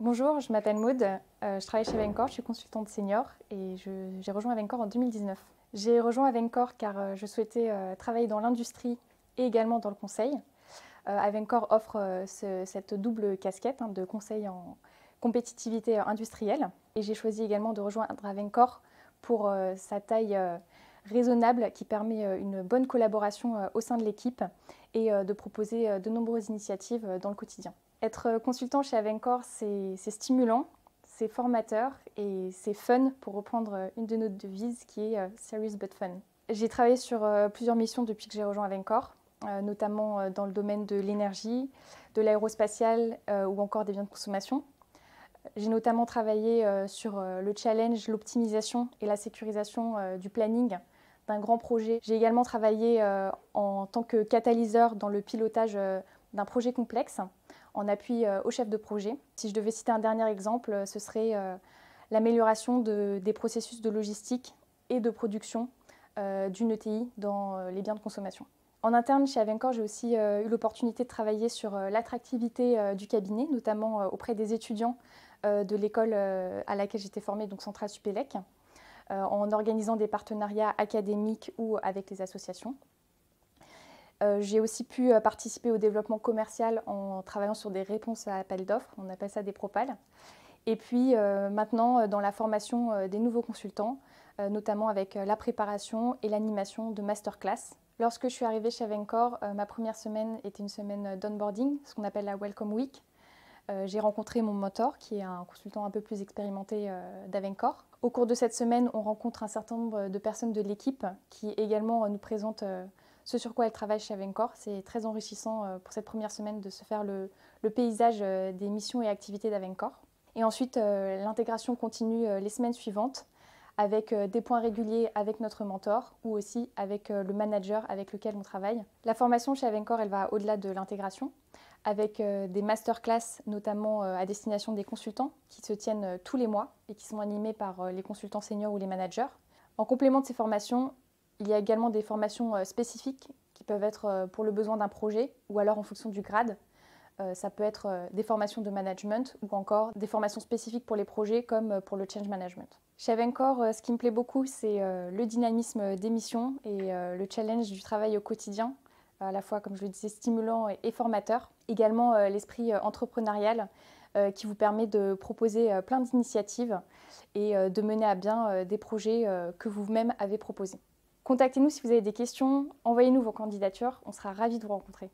Bonjour, je m'appelle Maude, euh, je travaille chez Avencor, je suis consultante senior et j'ai rejoint Avencor en 2019. J'ai rejoint Avencor car euh, je souhaitais euh, travailler dans l'industrie et également dans le conseil. Avencor offre cette double casquette hein, de conseil en compétitivité industrielle et j'ai choisi également de rejoindre Avencor pour sa taille raisonnable qui permet une bonne collaboration au sein de l'équipe et de proposer de nombreuses initiatives dans le quotidien. Être consultant chez Avencor, c'est stimulant, c'est formateur et c'est fun pour reprendre une de nos devises qui est euh, Serious but Fun. J'ai travaillé sur euh, plusieurs missions depuis que j'ai rejoint Avencor, euh, notamment dans le domaine de l'énergie, de l'aérospatial ou encore des biens de consommation. J'ai notamment travaillé sur le challenge, l'optimisation et la sécurisation du planning d'un grand projet. J'ai également travaillé en tant que catalyseur dans le pilotage d'un projet complexe en appui euh, au chef de projet. Si je devais citer un dernier exemple, euh, ce serait euh, l'amélioration des processus de logistique et de production d'une ETI dans les biens de consommation. En interne, chez Avencor, j'ai aussi eu l'opportunité de travailler sur l'attractivité du cabinet, notamment auprès des étudiants de l'école à laquelle j'étais formée, donc Centrale Supélec, en organisant des partenariats académiques ou avec les associations. Euh, j'ai aussi pu euh, participer au développement commercial en travaillant sur des réponses à appel d'offres, on appelle ça des propales. Et puis euh, maintenant dans la formation des nouveaux consultants, notamment avec la préparation et l'animation de masterclass. Lorsque je suis arrivée chez Avencor, ma première semaine était une semaine d'onboarding, ce qu'on appelle la Welcome Week. J'ai rencontré mon mentor, qui est un consultant un peu plus expérimenté d'Avencor. Au cours de cette semaine, on rencontre un certain nombre de personnes de l'équipe qui également nous présentent ce sur quoi elle travaille chez Avencor. C'est très enrichissant euh, pour cette première semaine de se faire le, paysage euh, des missions et activités d'Avencor. Et ensuite, euh, l'intégration continue les semaines suivantes avec des points réguliers avec notre mentor ou aussi avec le manager avec lequel on travaille. La formation chez Avencor, elle va au-delà de l'intégration avec des masterclass notamment à destination des consultants qui se tiennent tous les mois et qui sont animés par les consultants seniors ou les managers. En complément de ces formations, il y a également des formations euh, spécifiques qui peuvent être euh, pour le besoin d'un projet ou alors en fonction du grade. Euh, ça peut être des formations de management ou encore des formations spécifiques pour les projets comme pour le change management. Chez Avencor, ce qui me plaît beaucoup, c'est le dynamisme des missions et le challenge du travail au quotidien, à la fois, comme je le disais, stimulant et formateur. Également l'esprit entrepreneurial qui vous permet de proposer plein d'initiatives et de mener à bien des projets que vous-même avez proposés. Contactez-nous si vous avez des questions, envoyez-nous vos candidatures, on sera ravis de vous rencontrer.